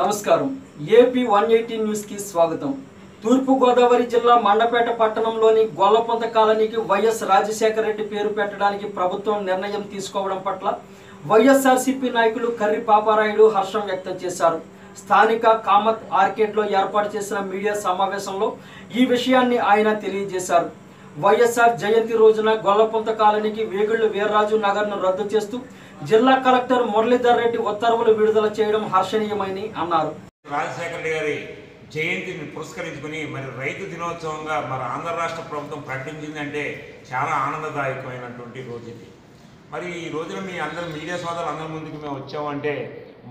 నమస్కారం. AP one eighty న్యూస్కి స్వాగతం. తూర్పుగోదావరి జిల్లా మండపేట పట్టణంలోని గొల్లపొంత కాలనీకి వైఎస్ రాజశేఖర రెడ్డి పేరు పెట్టడానికి ప్రభుత్వం నిర్ణయం తీసుకోవడం పట్ల వైఎస్ఆర్సీపీ నాయకులు కర్రి పాపారాయుడు హర్షం వ్యక్తం చేశారు. స్థానిక కామత్ ఆర్కేడ్లో ఏర్పాటు చేసిన మీడియా సమావేశంలో ఈ విషయాన్ని ఆయన తెలియజేశారు. వైఎస్ఆర్ జయంతి రోజున గొల్లపొంత కాలనీకి వేగుళ్ళ వీర్రాజు నగర్ను రద్దు చేస్తూ జిల్లా కలెక్టర్ మురళీధర్ రెడ్డి ఉత్తర్వులు విడుదల చేయడం హర్షణీయమని అన్నారు. రాజశేఖర రెడ్డి గారి జయంతిని పురస్కరించుకుని మరి రైతు దినోత్సవంగా మరి ఆంధ్ర రాష్ట్ర ప్రభుత్వం ప్రకటించిందంటే చాలా ఆనందదాయకమైనటువంటి రోజు ఇది. మరి ఈ రోజున మీ అందరు మీడియా సోదరులు అందరి ముందుకు మేము వచ్చామంటే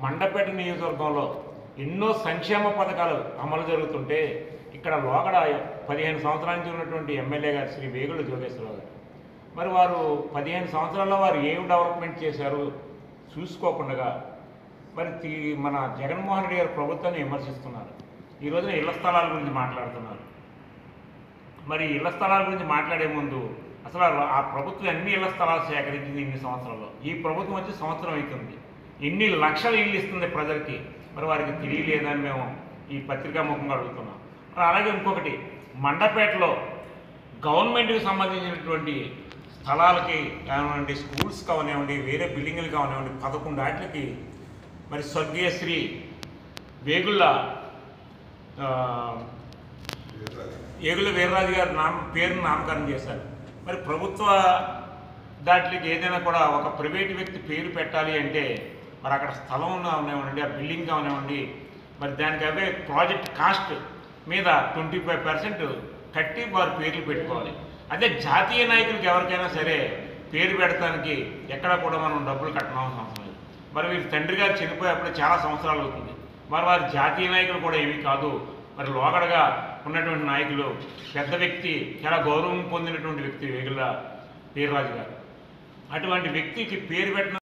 మండపేట నియోజకవర్గంలో ఎన్నో సంక్షేమ పథకాలు అమలు జరుగుతుంటే ఇక్కడ లోగడ పదిహేను సంవత్సరాల నుంచి ఉన్నటువంటి ఎమ్మెల్యే గారు శ్రీ వేగుల జోగేశ్వరరావు గారు. మరి వారు పదిహేను సంవత్సరాల్లో వారు ఏం డెవలప్మెంట్ చేశారు చూసుకోకుండా మరి మన జగన్మోహన్ రెడ్డి గారు ప్రభుత్వాన్ని విమర్శిస్తున్నారు. ఈ రోజున ఇళ్ళ స్థలాల గురించి మాట్లాడుతున్నారు. మరి ఇళ్ళ స్థలాల గురించి మాట్లాడే ముందు అసలు ఆ- ప్రభుత్వం ఎన్ని ఇళ్ళ స్థలాలు సేకరించింది ఇన్ని సంవత్సరాల్లో? ఈ ప్రభుత్వం వచ్చి సంవత్సరం అవుతుంది. ఎన్ని లక్షల ఇల్లు ఇస్తుంది ప్రజలకి? మరి వారికి తెలియలేదని మేము ఈ పత్రికా ముఖంగా అడుగుతున్నాం. మరి అలాగే ఇంకొకటి మండపేటలో గవర్నమెంట్కి సంబంధించినటువంటి స్థలాలకి కానివ్వండి స్కూల్స్ కానివ్వండి వేరే బిల్డింగ్లు కానివ్వండి పదకొండు వాటికి మరి స్వర్గీయ శ్రీ వేగుళ్ళ ఏగుల వీర్రాజు గారు నామ పేరును నామకరణం చేశారు. మరి ప్రభుత్వ దాంట్లోకి ఏదైనా కూడా ఒక ప్రైవేట్ వ్యక్తి పేరు పెట్టాలి అంటే మరి అక్కడ స్థలం కానివ్వండి ఆ బిల్డింగ్ కానివ్వండి మరి దానికి అవే ప్రాజెక్ట్ కాస్ట్ మీద ట్వంటీ ఫైవ్ పర్సెంట్ కట్టి వారు పేర్లు పెట్టుకోవాలి. అదే జాతీయ నాయకులకి ఎవరికైనా సరే పేరు పెడతానికి ఎక్కడ కూడా మనం డబ్బులు కట్టనవసరం అవసరం లేదు. మరి వీరి తండ్రి గారు చనిపోయేప్పుడు చాలా సంవత్సరాలు అవుతుంది. మరి వారి జాతీయ నాయకులు కూడా ఏమీ కాదు. మరి లోగడగా ఉన్నటువంటి నాయకులు పెద్ద వ్యక్తి చాలా గౌరవం పొందినటువంటి వ్యక్తి వేగుల వీర్రాజు గారు. అటువంటి వ్యక్తికి పేరు పెట్టిన